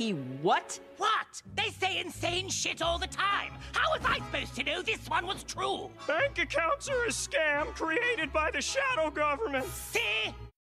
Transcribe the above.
He what? What? They say insane shit all the time. How was I supposed to know this one was true? Bank accounts are a scam created by the shadow government. See?